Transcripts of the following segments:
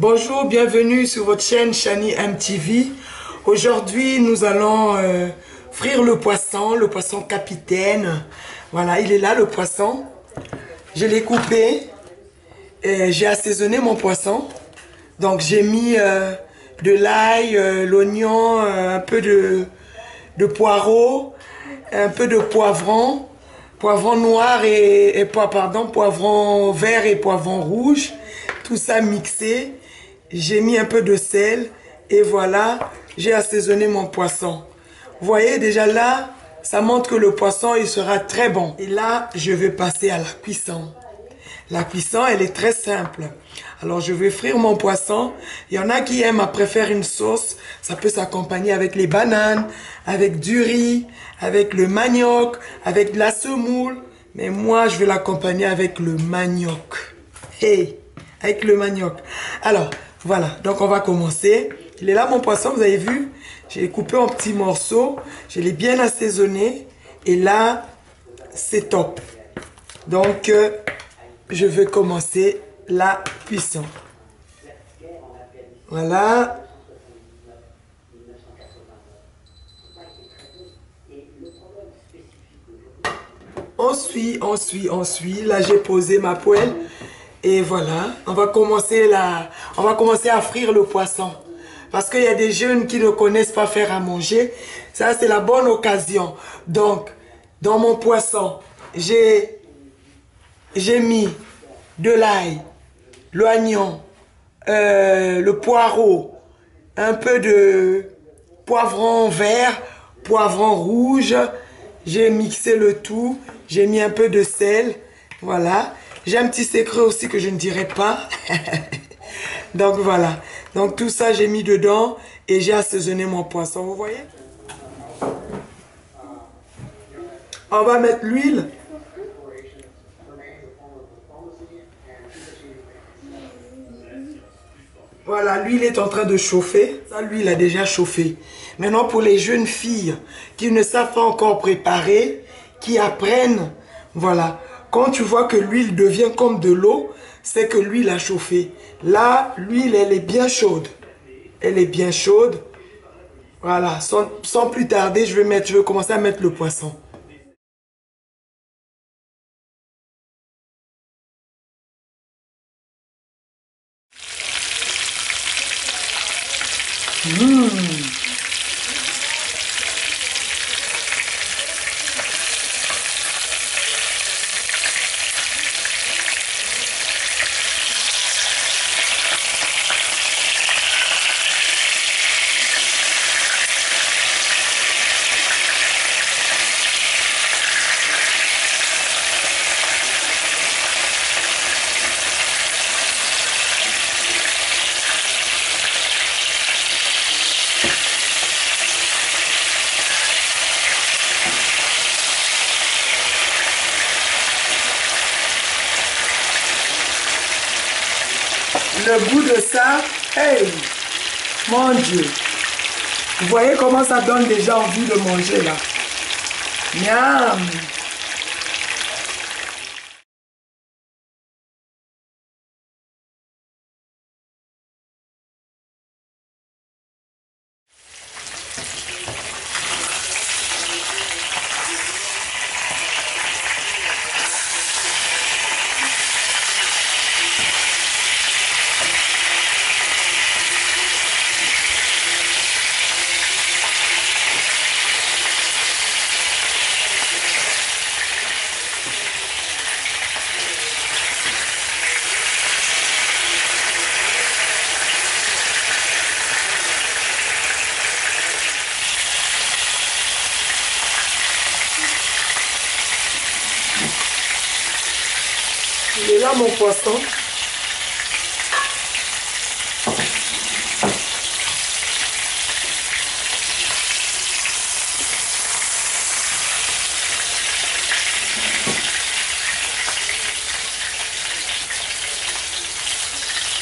Bonjour, bienvenue sur votre chaîne Shani MTV. Aujourd'hui, nous allons euh, frire le poisson, le poisson capitaine. Voilà, il est là le poisson. Je l'ai coupé. et J'ai assaisonné mon poisson. Donc j'ai mis euh, de l'ail, euh, l'oignon, un peu de, poireau, un peu de poivron, poivron noir et, pardon, poivron vert et poivron rouge. Tout ça mixé. J'ai mis un peu de sel et voilà, j'ai assaisonné mon poisson. Vous voyez déjà là, ça montre que le poisson il sera très bon. Et là, je vais passer à la cuisson. La cuisson, elle est très simple. Alors, je vais frire mon poisson. Il y en a qui aiment après faire une sauce. Ça peut s'accompagner avec les bananes, avec du riz, avec le manioc, avec de la semoule. Mais moi, je vais l'accompagner avec le manioc. Hey, avec le manioc. Alors, voilà. Donc, on va commencer. Il est là, mon poisson, vous avez vu? Je l'ai coupé en petits morceaux. Je l'ai bien assaisonné. Et là, c'est top. Donc, euh, je vais commencer la cuisson. Voilà. On suit, on suit, on suit. Là, j'ai posé ma poêle. Et voilà, on va commencer on va commencer à frire le poisson. Parce qu'il y a des jeunes qui ne connaissent pas faire à manger. Ça, c'est la bonne occasion. Donc, dans mon poisson, j'ai j'ai mis de l'ail, l'oignon, euh, le poireau, un peu de poivron vert, poivron rouge. J'ai mixé le tout. J'ai mis un peu de sel. Voilà. J'ai un petit secret aussi que je ne dirai pas. Donc voilà. Donc tout ça, j'ai mis dedans et j'ai assaisonné mon poisson. Vous voyez? On va mettre l'huile. Voilà, l'huile est en train de chauffer. Ça, l'huile a déjà chauffé. Maintenant, pour les jeunes filles qui ne savent pas encore préparer, qui apprennent, voilà. Quand tu vois que l'huile devient comme de l'eau, c'est que l'huile a chauffé. Là, l'huile, elle est bien chaude. Elle est bien chaude. Voilà, sans, plus tarder, je vais, mettre, je vais commencer à mettre le poisson. Le goût de ça, hey, mon Dieu. Vous voyez comment ça donne déjà envie de manger là. Miam. Là mon poisson.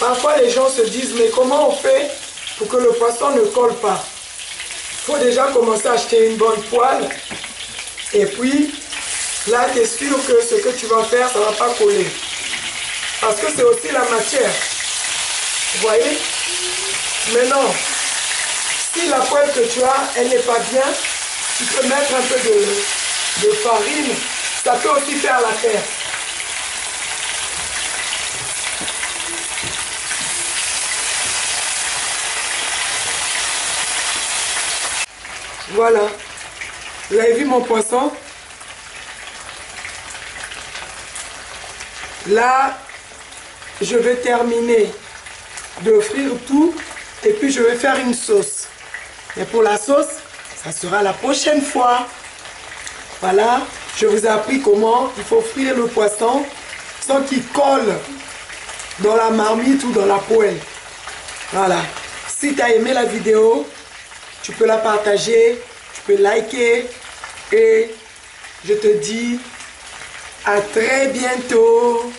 Parfois les gens se disent mais comment on fait pour que le poisson ne colle pas? Il faut déjà commencer à acheter une bonne poêle et puis Là, tu es sûr que ce que tu vas faire, ça ne va pas coller. Parce que c'est aussi la matière. Vous voyez? Maintenant, si la poêle que tu as, elle n'est pas bien, tu peux mettre un peu de, de farine. Ça peut aussi faire l'affaire. Voilà. Vous avez vu mon poisson? Là, je vais terminer de frire tout et puis je vais faire une sauce. Et pour la sauce, ça sera la prochaine fois. Voilà, je vous ai appris comment il faut frire le poisson sans qu'il colle dans la marmite ou dans la poêle. Voilà. Si tu as aimé la vidéo, tu peux la partager, tu peux liker et je te dis à très bientôt.